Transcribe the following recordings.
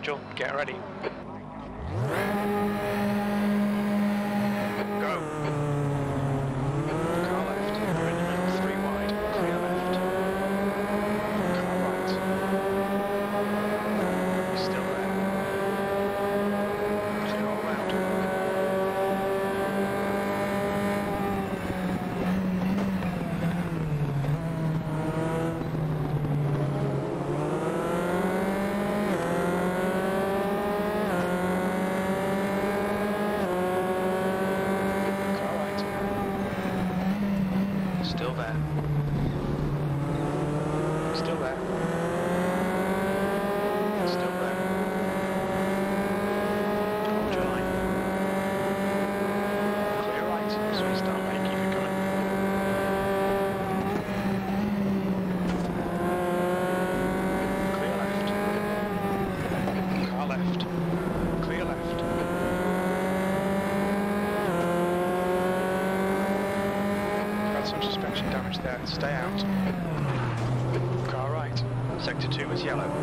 Nigel. Get ready. left, stay out. Ah. Car right, sector two is yellow.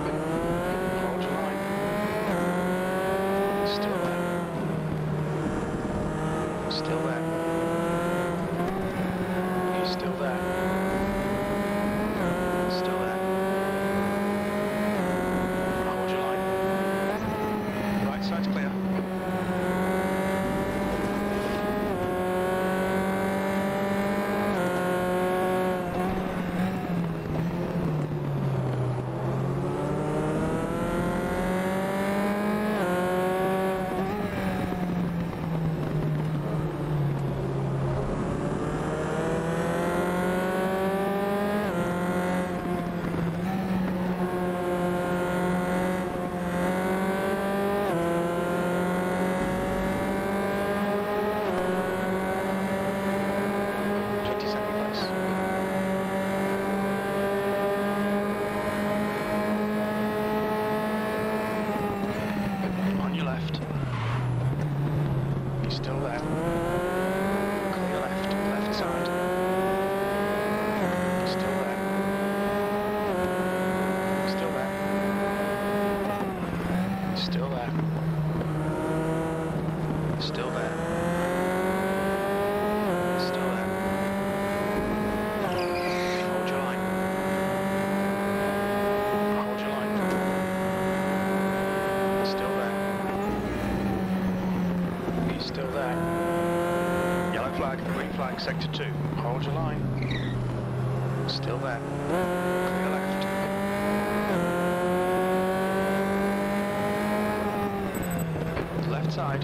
Sector 2. Hold your line. Still there. Clear left. Left side.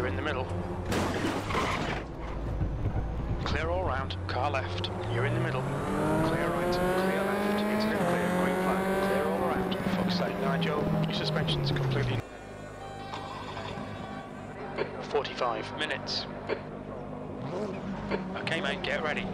direction's completely... 45 minutes. Okay mate, get ready.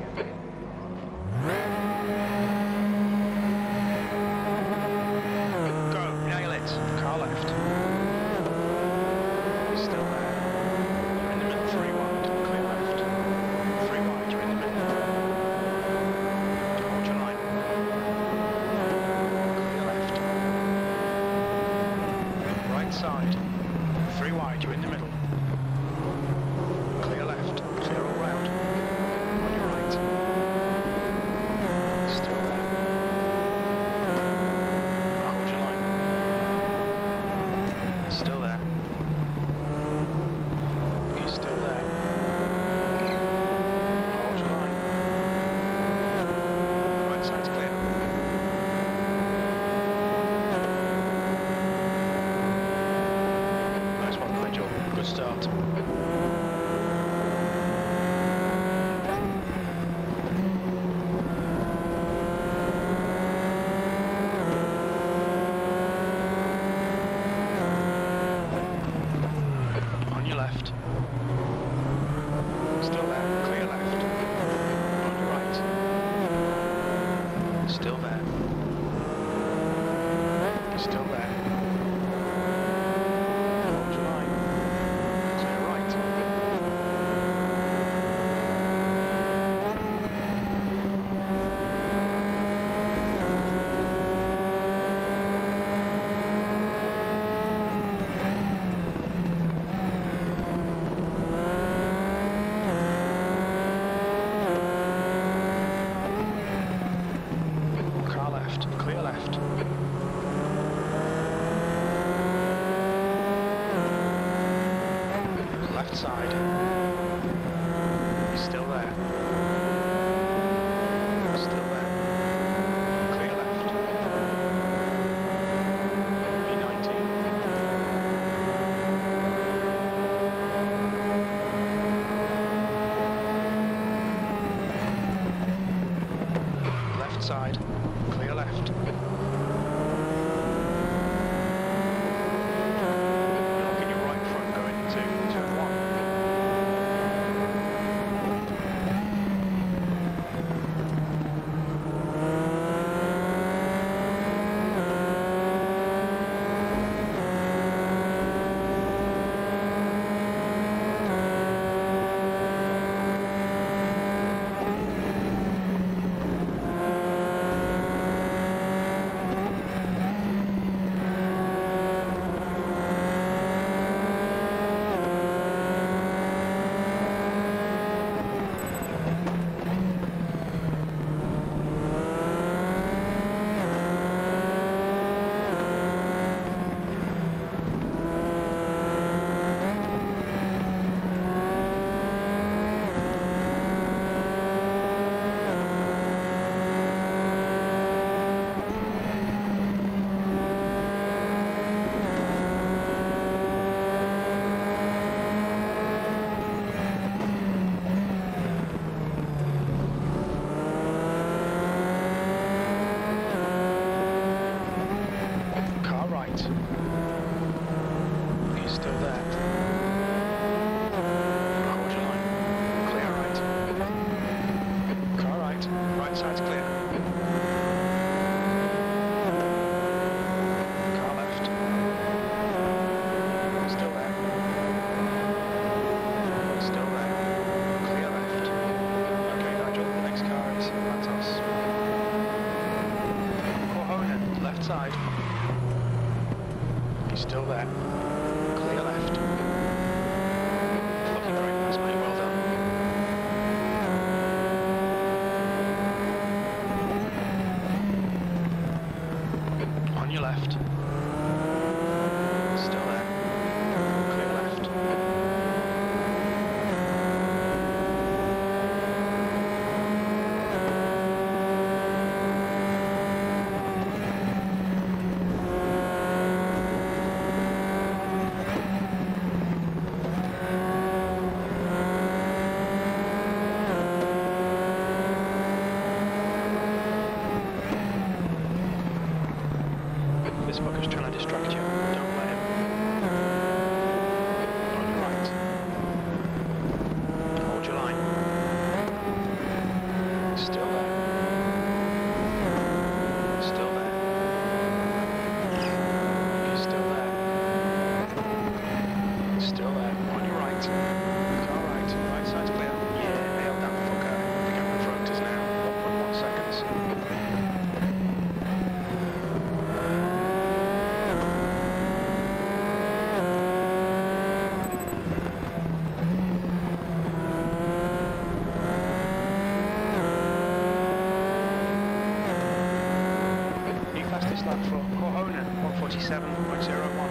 outside. for Corona 147.01.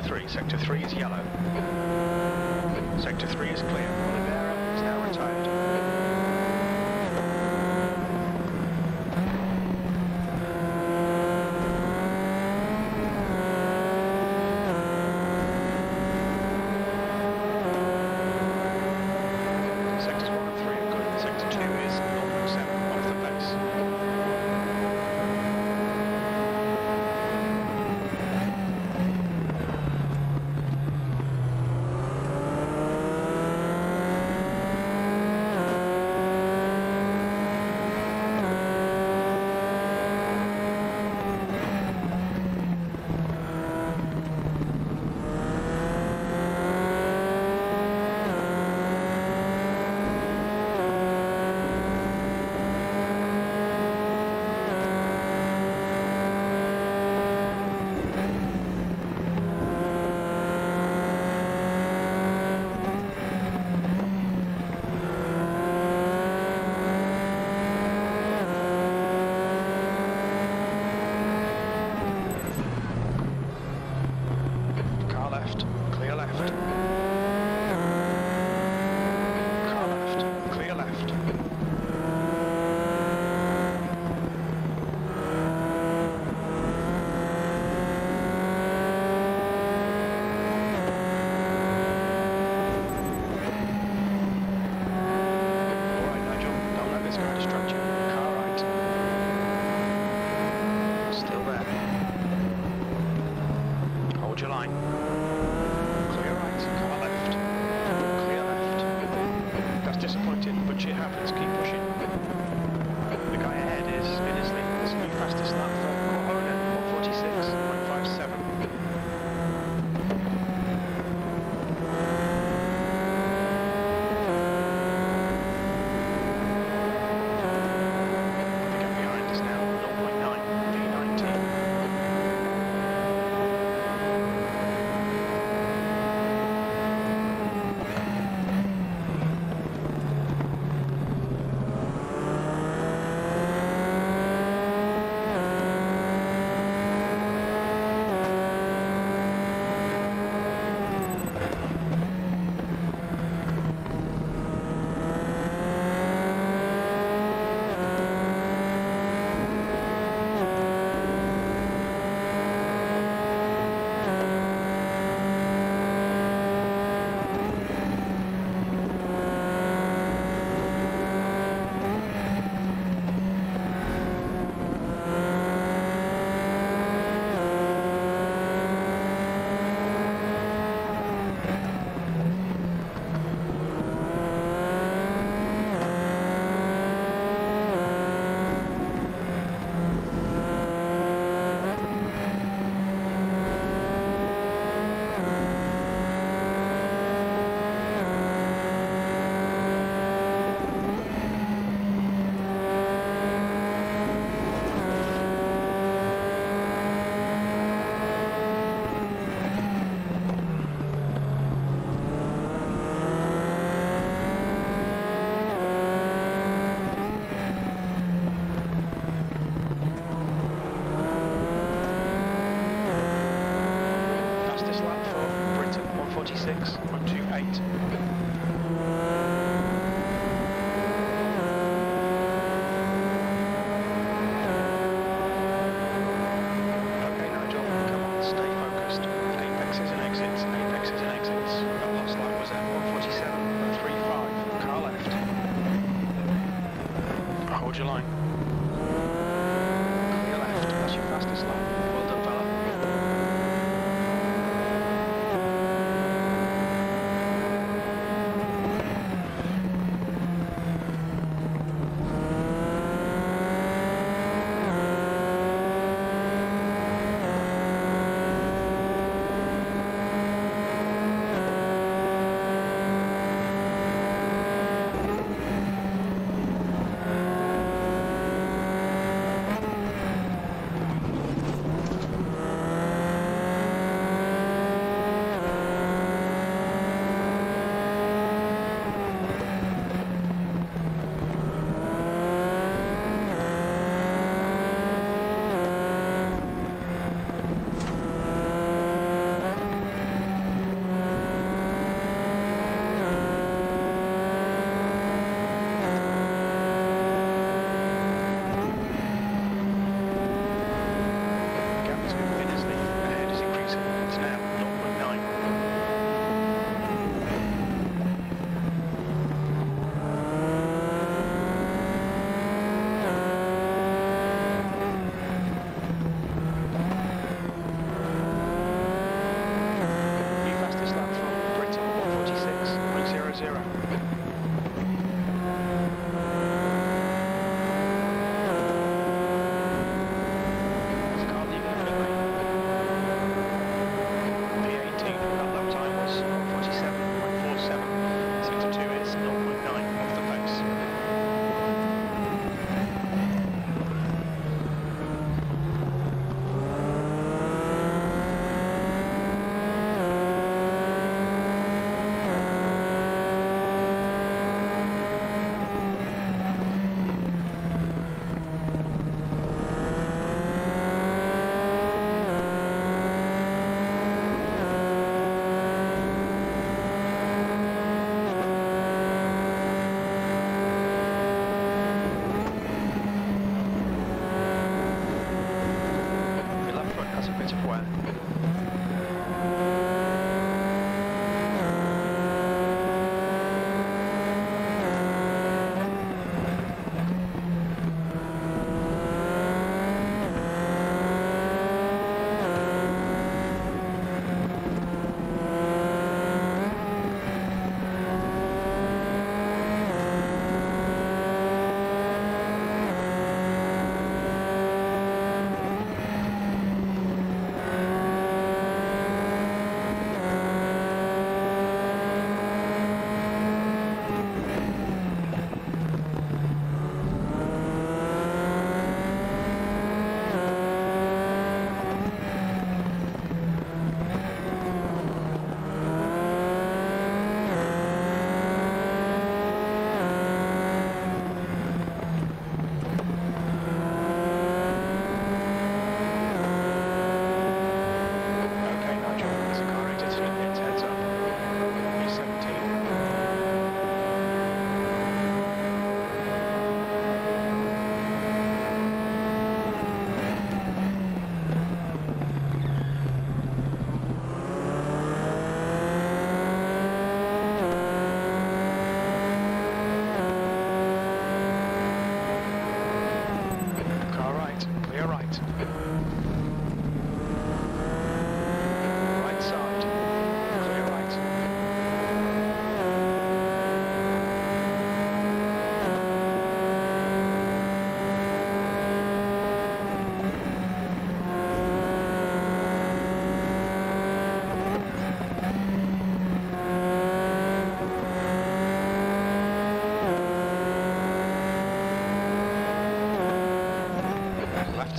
Sector 3. Sector 3 is yellow. Sector 3 is clear.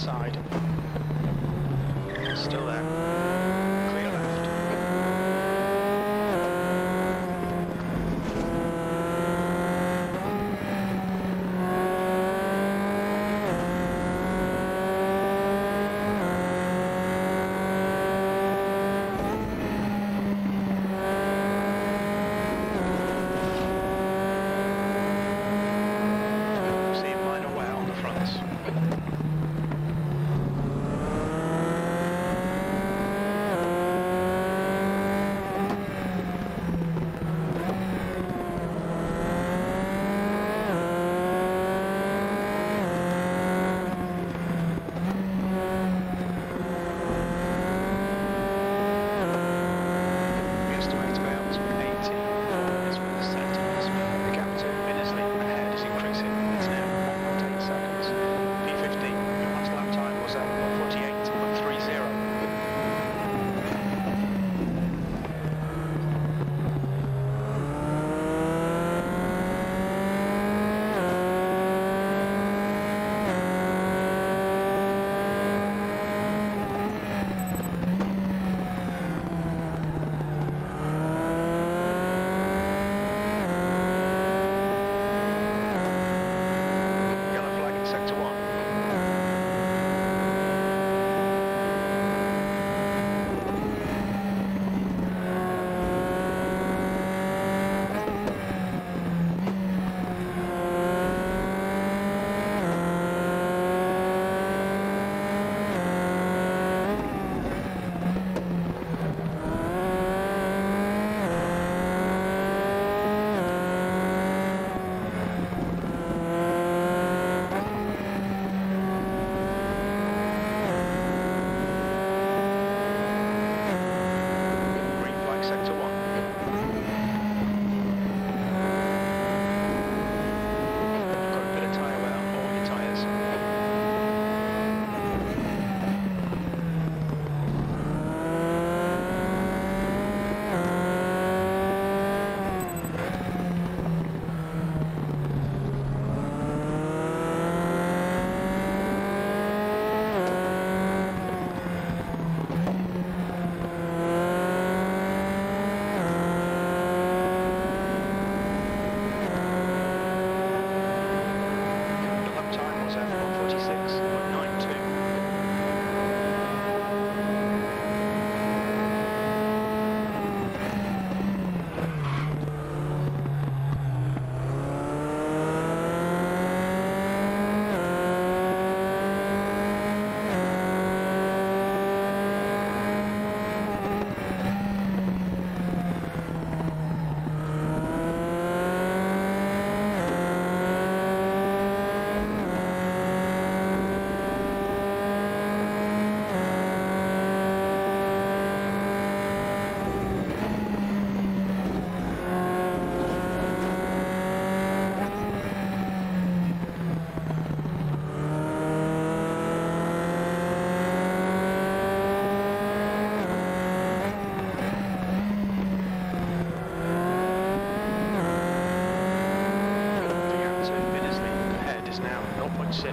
side. Still there.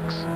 Six.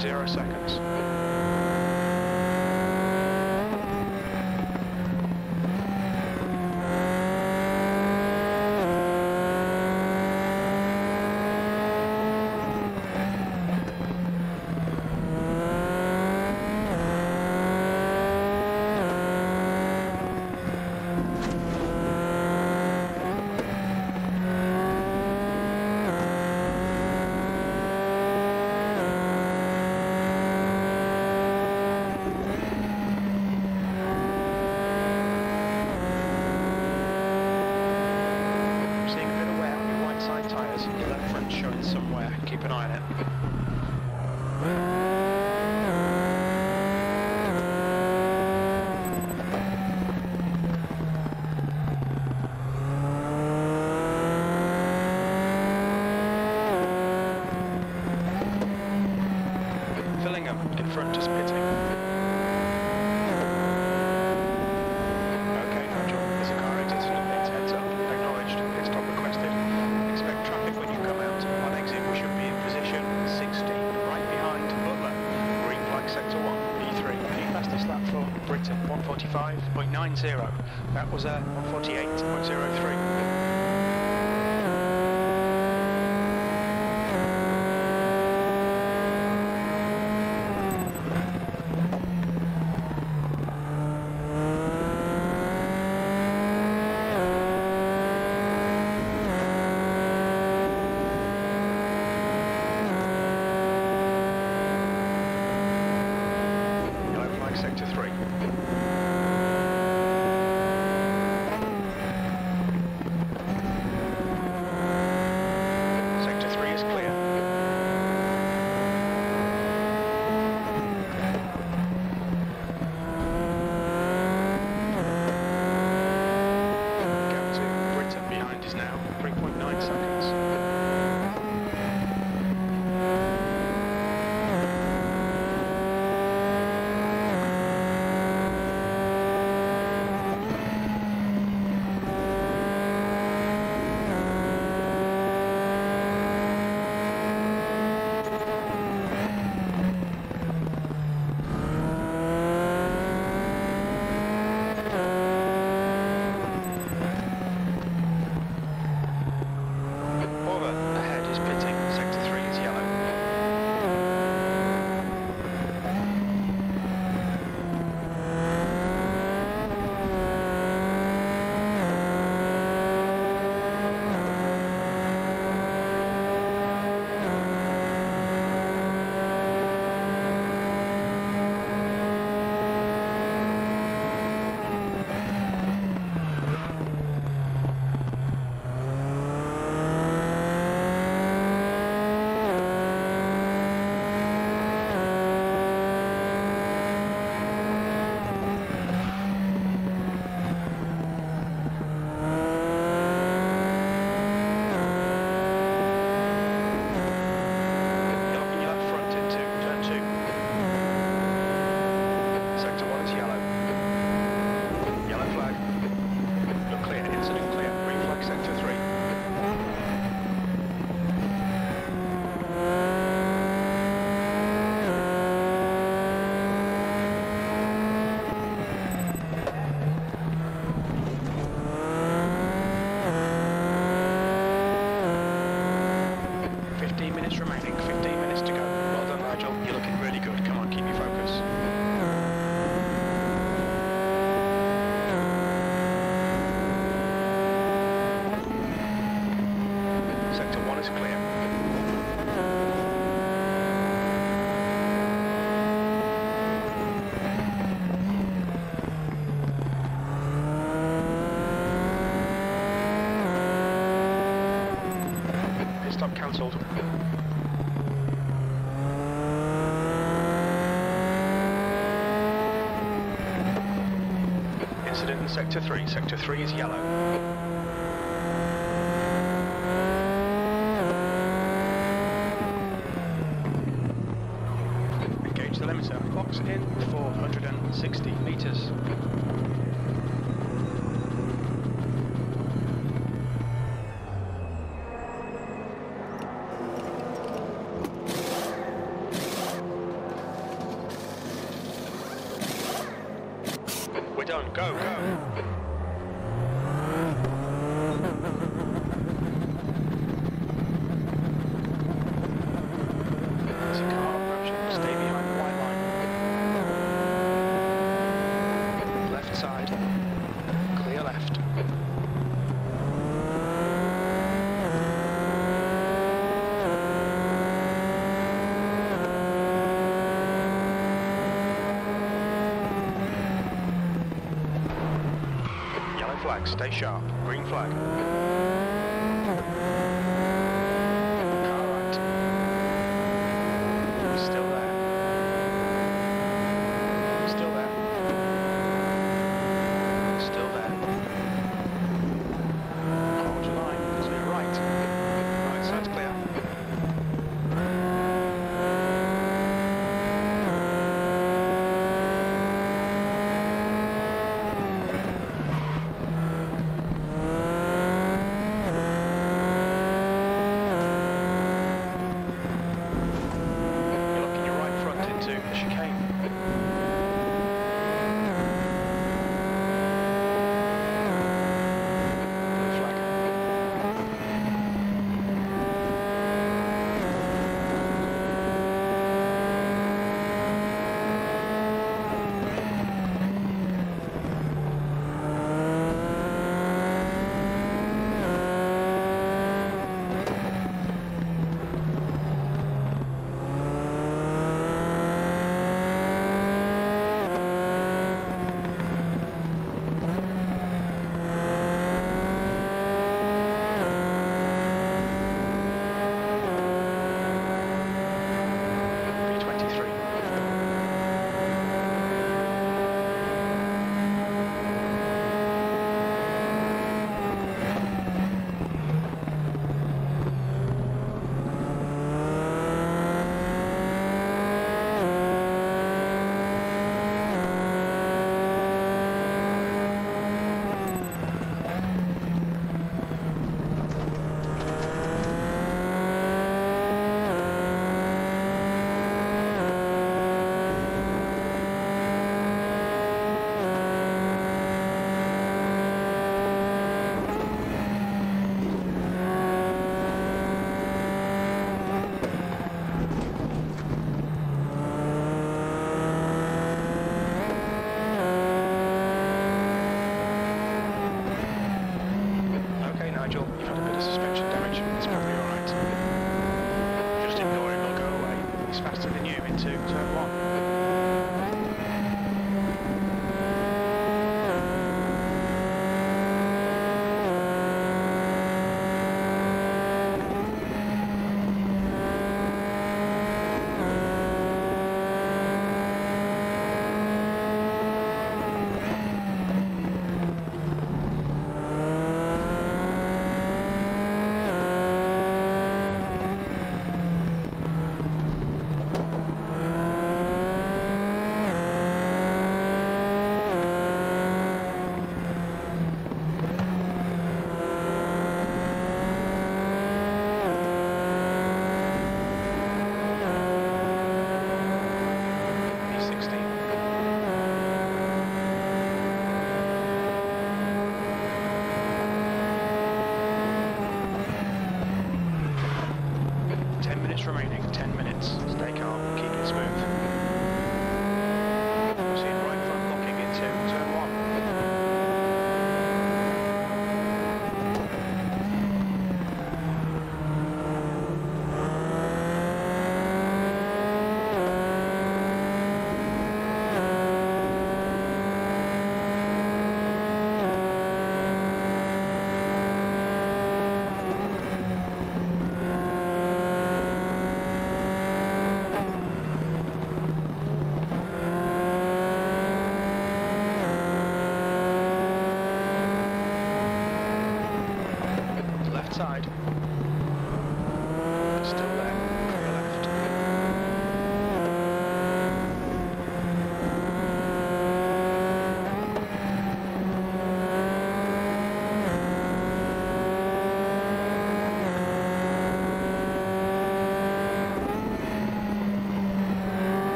8.0 seconds. 145.90. That was a 148.03. Sector 3. Sector 3 is yellow. zone. Go, go. flag, stay sharp. Green flag.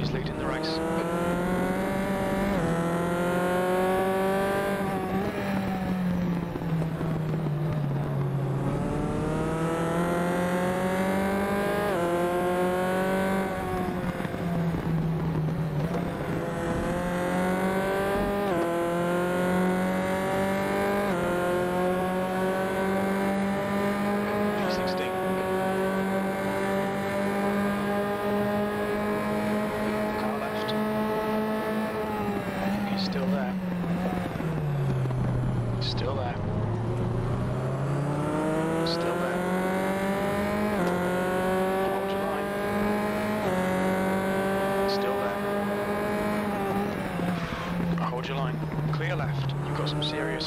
He's leading the race.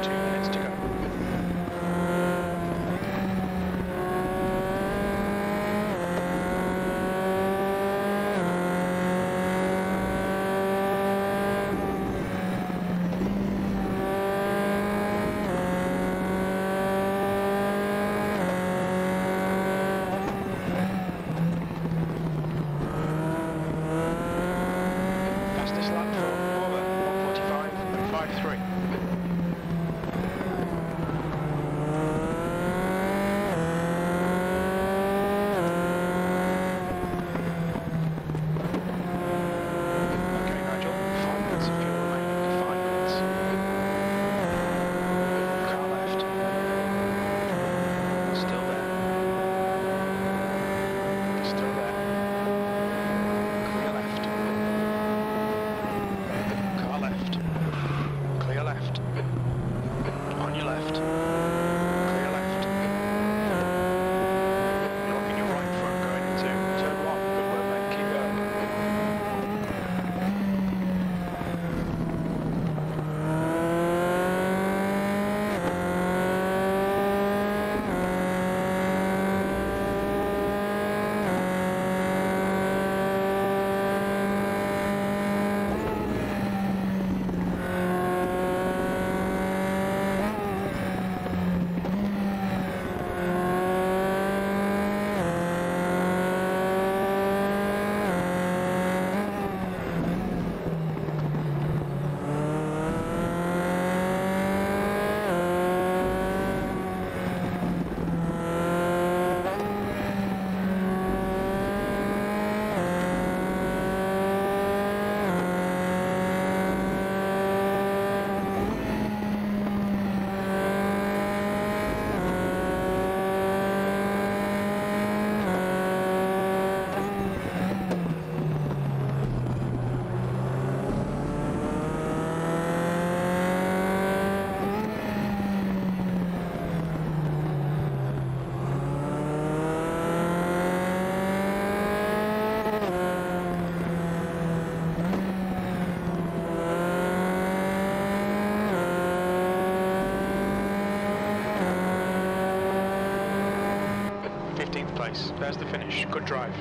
to. finish. Good drive.